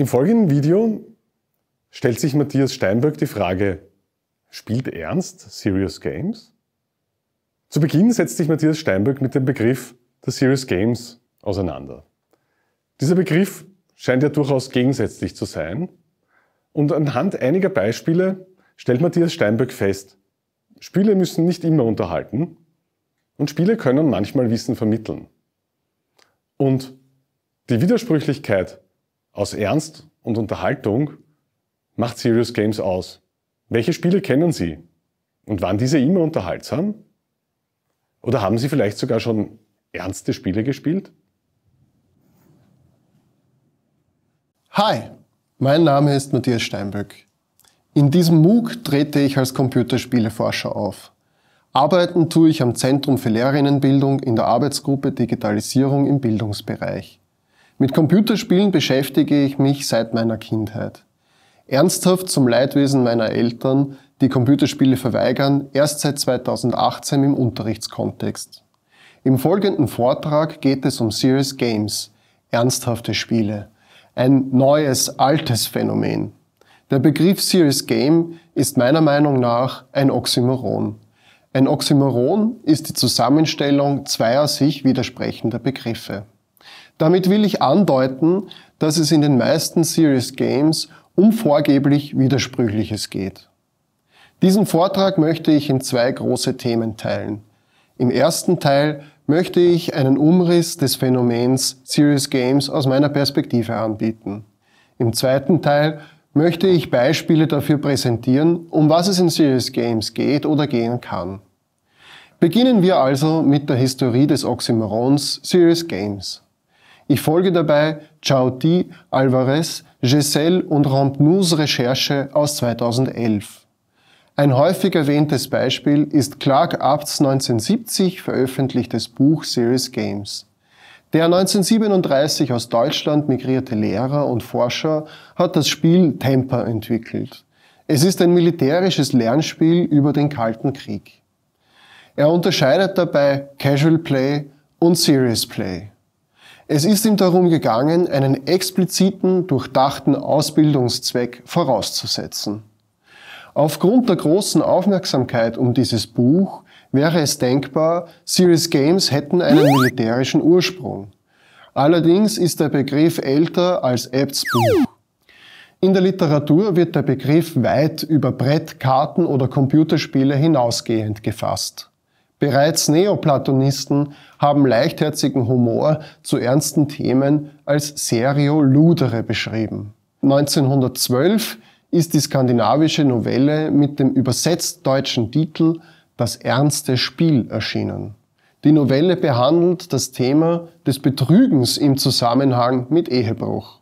Im folgenden Video stellt sich Matthias Steinberg die Frage, spielt Ernst Serious Games? Zu Beginn setzt sich Matthias Steinberg mit dem Begriff der Serious Games auseinander. Dieser Begriff scheint ja durchaus gegensätzlich zu sein und anhand einiger Beispiele stellt Matthias Steinberg fest, Spiele müssen nicht immer unterhalten und Spiele können manchmal Wissen vermitteln. Und die Widersprüchlichkeit aus Ernst und Unterhaltung macht Serious Games aus. Welche Spiele kennen Sie? Und waren diese immer unterhaltsam? Oder haben Sie vielleicht sogar schon ernste Spiele gespielt? Hi, mein Name ist Matthias Steinböck. In diesem MOOC trete ich als Computerspieleforscher auf. Arbeiten tue ich am Zentrum für Lehrerinnenbildung in der Arbeitsgruppe Digitalisierung im Bildungsbereich. Mit Computerspielen beschäftige ich mich seit meiner Kindheit. Ernsthaft zum Leidwesen meiner Eltern, die Computerspiele verweigern, erst seit 2018 im Unterrichtskontext. Im folgenden Vortrag geht es um Serious Games, ernsthafte Spiele. Ein neues, altes Phänomen. Der Begriff Serious Game ist meiner Meinung nach ein Oxymoron. Ein Oxymoron ist die Zusammenstellung zweier sich widersprechender Begriffe. Damit will ich andeuten, dass es in den meisten Serious Games um vorgeblich Widersprüchliches geht. Diesen Vortrag möchte ich in zwei große Themen teilen. Im ersten Teil möchte ich einen Umriss des Phänomens Serious Games aus meiner Perspektive anbieten. Im zweiten Teil möchte ich Beispiele dafür präsentieren, um was es in Serious Games geht oder gehen kann. Beginnen wir also mit der Historie des Oxymorons Serious Games. Ich folge dabei Chauti, Alvarez, Gessel und Rampnous Recherche aus 2011. Ein häufig erwähntes Beispiel ist Clark Abts 1970 veröffentlichtes Buch Serious Games. Der 1937 aus Deutschland migrierte Lehrer und Forscher hat das Spiel Temper entwickelt. Es ist ein militärisches Lernspiel über den Kalten Krieg. Er unterscheidet dabei Casual Play und Serious Play. Es ist ihm darum gegangen, einen expliziten, durchdachten Ausbildungszweck vorauszusetzen. Aufgrund der großen Aufmerksamkeit um dieses Buch wäre es denkbar, Serious Games hätten einen militärischen Ursprung. Allerdings ist der Begriff älter als Epps Buch. In der Literatur wird der Begriff weit über Brett, Karten oder Computerspiele hinausgehend gefasst. Bereits Neoplatonisten haben leichtherzigen Humor zu ernsten Themen als Serio Ludere beschrieben. 1912 ist die skandinavische Novelle mit dem übersetzt deutschen Titel Das ernste Spiel erschienen. Die Novelle behandelt das Thema des Betrügens im Zusammenhang mit Ehebruch.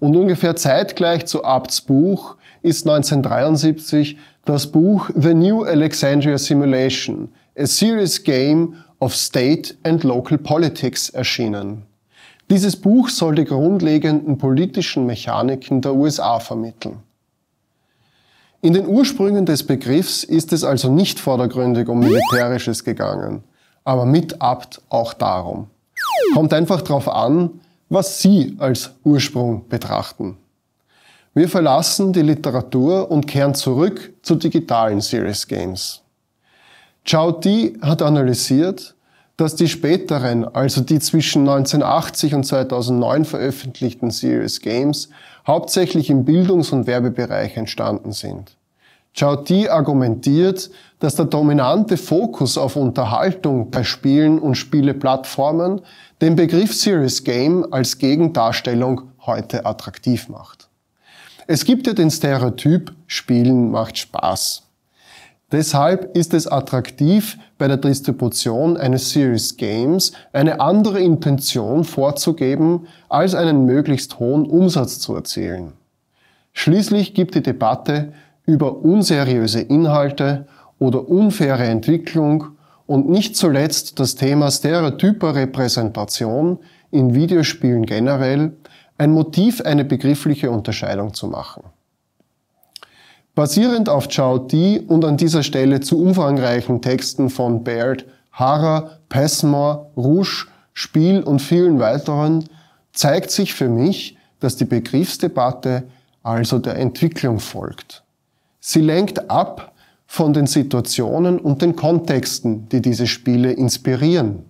Und ungefähr zeitgleich zu Abts Buch ist 1973 das Buch The New Alexandria Simulation A Serious Game of State and Local Politics erschienen. Dieses Buch soll die grundlegenden politischen Mechaniken der USA vermitteln. In den Ursprüngen des Begriffs ist es also nicht vordergründig um Militärisches gegangen, aber mit Abt auch darum. Kommt einfach darauf an, was Sie als Ursprung betrachten. Wir verlassen die Literatur und kehren zurück zu digitalen Serious Games. Chao Ti hat analysiert, dass die späteren, also die zwischen 1980 und 2009 veröffentlichten Serious Games, hauptsächlich im Bildungs- und Werbebereich entstanden sind. Chao Ti argumentiert, dass der dominante Fokus auf Unterhaltung bei Spielen und Spieleplattformen den Begriff Serious Game als Gegendarstellung heute attraktiv macht. Es gibt ja den Stereotyp, Spielen macht Spaß. Deshalb ist es attraktiv, bei der Distribution eines Series Games eine andere Intention vorzugeben, als einen möglichst hohen Umsatz zu erzielen. Schließlich gibt die Debatte über unseriöse Inhalte oder unfaire Entwicklung und nicht zuletzt das Thema stereotyper Repräsentation in Videospielen generell ein Motiv, eine begriffliche Unterscheidung zu machen. Basierend auf Chao Ti und an dieser Stelle zu umfangreichen Texten von Baird, Hara, Passmore, Rouge, Spiel und vielen weiteren zeigt sich für mich, dass die Begriffsdebatte also der Entwicklung folgt. Sie lenkt ab von den Situationen und den Kontexten, die diese Spiele inspirieren.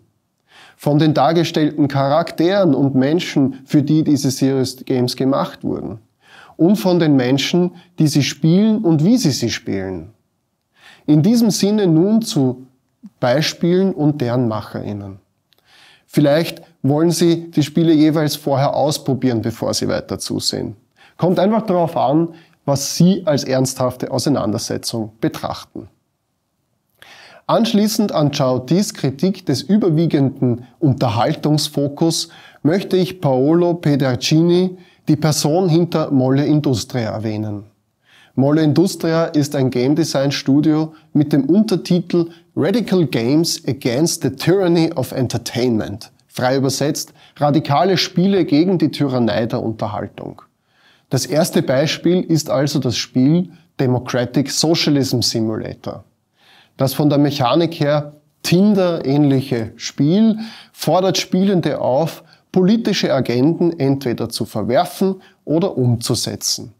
Von den dargestellten Charakteren und Menschen, für die diese Serious Games gemacht wurden. Und von den Menschen, die sie spielen und wie sie sie spielen. In diesem Sinne nun zu Beispielen und deren MacherInnen. Vielleicht wollen Sie die Spiele jeweils vorher ausprobieren, bevor Sie weiter zusehen. Kommt einfach darauf an, was Sie als ernsthafte Auseinandersetzung betrachten. Anschließend an Ciaotis Kritik des überwiegenden Unterhaltungsfokus möchte ich Paolo Pedercini, die Person hinter Molle Industria, erwähnen. Molle Industria ist ein Game Design Studio mit dem Untertitel Radical Games Against the Tyranny of Entertainment. Frei übersetzt, radikale Spiele gegen die Tyrannei der Unterhaltung. Das erste Beispiel ist also das Spiel Democratic Socialism Simulator. Das von der Mechanik her Tinder-ähnliche Spiel fordert Spielende auf, politische Agenden entweder zu verwerfen oder umzusetzen.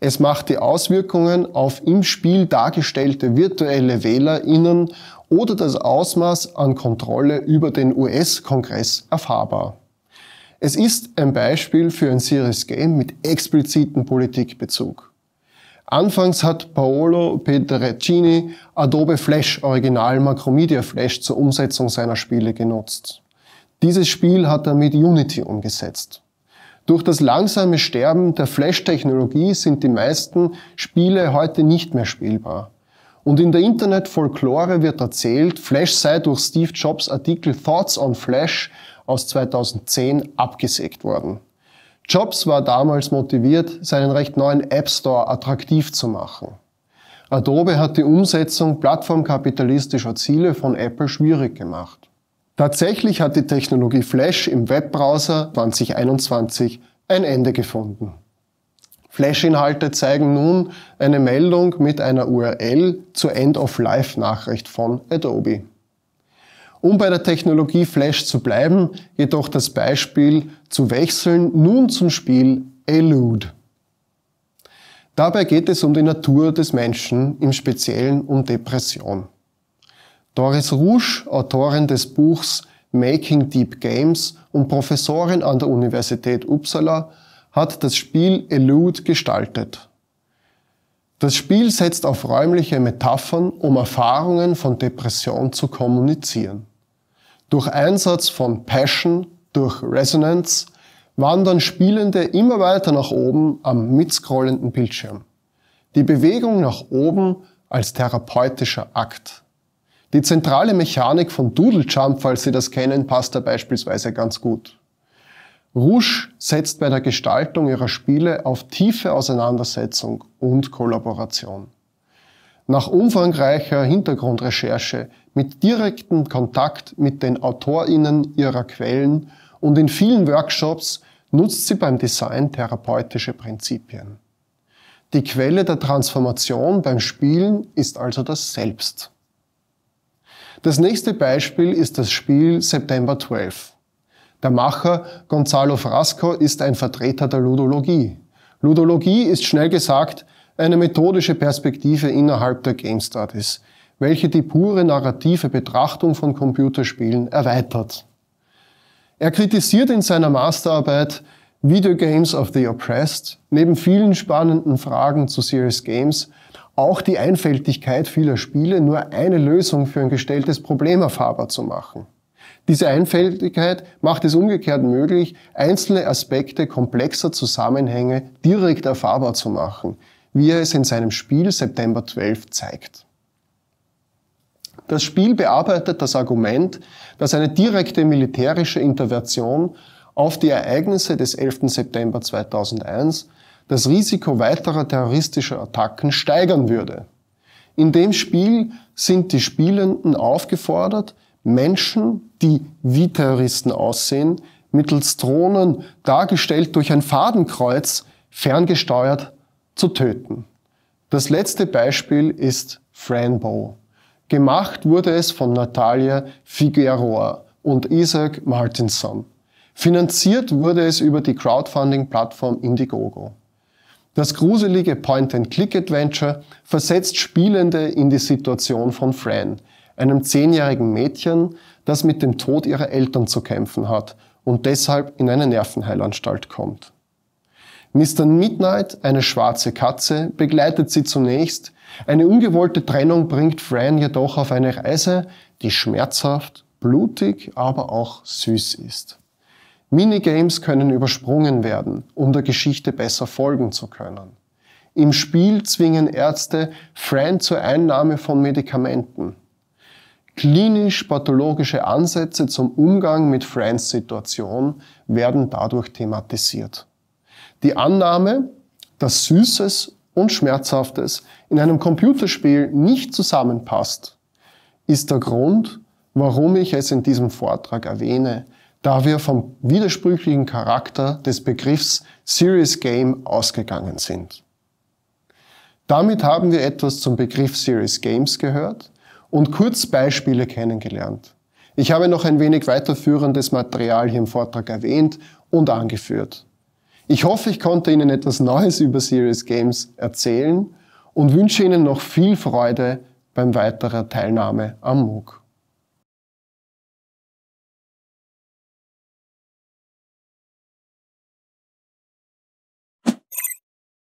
Es macht die Auswirkungen auf im Spiel dargestellte virtuelle WählerInnen oder das Ausmaß an Kontrolle über den US-Kongress erfahrbar. Es ist ein Beispiel für ein Serious Game mit explizitem Politikbezug. Anfangs hat Paolo Pedercini Adobe Flash Original Macromedia Flash zur Umsetzung seiner Spiele genutzt. Dieses Spiel hat er mit Unity umgesetzt. Durch das langsame Sterben der Flash-Technologie sind die meisten Spiele heute nicht mehr spielbar. Und in der Internet-Folklore wird erzählt, Flash sei durch Steve Jobs Artikel Thoughts on Flash aus 2010 abgesägt worden. Jobs war damals motiviert, seinen recht neuen App Store attraktiv zu machen. Adobe hat die Umsetzung plattformkapitalistischer Ziele von Apple schwierig gemacht. Tatsächlich hat die Technologie Flash im Webbrowser 2021 ein Ende gefunden. Flash-Inhalte zeigen nun eine Meldung mit einer URL zur End-of-Life-Nachricht von Adobe. Um bei der Technologie Flash zu bleiben, jedoch das Beispiel zu wechseln nun zum Spiel Elude. Dabei geht es um die Natur des Menschen, im Speziellen um Depression. Doris Rouge, Autorin des Buchs Making Deep Games und Professorin an der Universität Uppsala, hat das Spiel Elude gestaltet. Das Spiel setzt auf räumliche Metaphern, um Erfahrungen von Depression zu kommunizieren. Durch Einsatz von Passion, durch Resonance, wandern Spielende immer weiter nach oben am mitscrollenden Bildschirm. Die Bewegung nach oben als therapeutischer Akt. Die zentrale Mechanik von Doodle Jump, falls Sie das kennen, passt da beispielsweise ganz gut. Rouge setzt bei der Gestaltung ihrer Spiele auf tiefe Auseinandersetzung und Kollaboration. Nach umfangreicher Hintergrundrecherche mit direktem Kontakt mit den AutorInnen ihrer Quellen und in vielen Workshops nutzt sie beim Design therapeutische Prinzipien. Die Quelle der Transformation beim Spielen ist also das Selbst. Das nächste Beispiel ist das Spiel September 12. Der Macher Gonzalo Frasco ist ein Vertreter der Ludologie. Ludologie ist schnell gesagt eine methodische Perspektive innerhalb der Game Studies, welche die pure narrative Betrachtung von Computerspielen erweitert. Er kritisiert in seiner Masterarbeit Video Games of the Oppressed neben vielen spannenden Fragen zu Serious Games auch die Einfältigkeit vieler Spiele, nur eine Lösung für ein gestelltes Problem erfahrbar zu machen. Diese Einfältigkeit macht es umgekehrt möglich, einzelne Aspekte komplexer Zusammenhänge direkt erfahrbar zu machen, wie er es in seinem Spiel September 12 zeigt. Das Spiel bearbeitet das Argument, dass eine direkte militärische Intervention auf die Ereignisse des 11. September 2001 das Risiko weiterer terroristischer Attacken steigern würde. In dem Spiel sind die Spielenden aufgefordert, Menschen, die wie Terroristen aussehen, mittels Drohnen, dargestellt durch ein Fadenkreuz, ferngesteuert zu töten. Das letzte Beispiel ist Franbo. Gemacht wurde es von Natalia Figueroa und Isaac Martinson. Finanziert wurde es über die Crowdfunding-Plattform Indiegogo. Das gruselige Point-and-Click-Adventure versetzt Spielende in die Situation von Fran, einem zehnjährigen Mädchen, das mit dem Tod ihrer Eltern zu kämpfen hat und deshalb in eine Nervenheilanstalt kommt. Mr. Midnight, eine schwarze Katze, begleitet sie zunächst. Eine ungewollte Trennung bringt Fran jedoch auf eine Reise, die schmerzhaft, blutig, aber auch süß ist. Minigames können übersprungen werden, um der Geschichte besser folgen zu können. Im Spiel zwingen Ärzte Fran zur Einnahme von Medikamenten. Klinisch-pathologische Ansätze zum Umgang mit Frans Situation werden dadurch thematisiert. Die Annahme, dass Süßes und Schmerzhaftes in einem Computerspiel nicht zusammenpasst, ist der Grund, warum ich es in diesem Vortrag erwähne, da wir vom widersprüchlichen Charakter des Begriffs Serious Game ausgegangen sind. Damit haben wir etwas zum Begriff Serious Games gehört und kurz Beispiele kennengelernt. Ich habe noch ein wenig weiterführendes Material hier im Vortrag erwähnt und angeführt. Ich hoffe, ich konnte Ihnen etwas Neues über Serious Games erzählen und wünsche Ihnen noch viel Freude beim weiteren Teilnahme am MOOC.